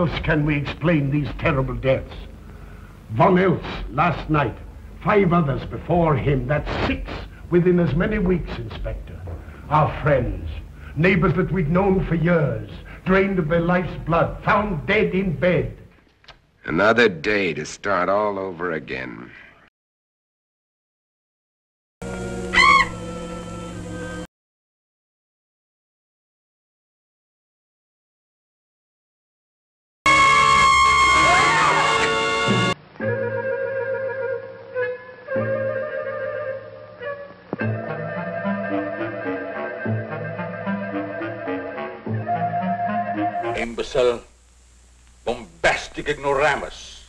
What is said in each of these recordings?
else can we explain these terrible deaths? Von Eltz last night, five others before him, that's six within as many weeks, Inspector. Our friends, neighbors that we'd known for years, drained of their life's blood, found dead in bed. Another day to start all over again. Imbecile, bombastic ignoramus.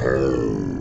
home.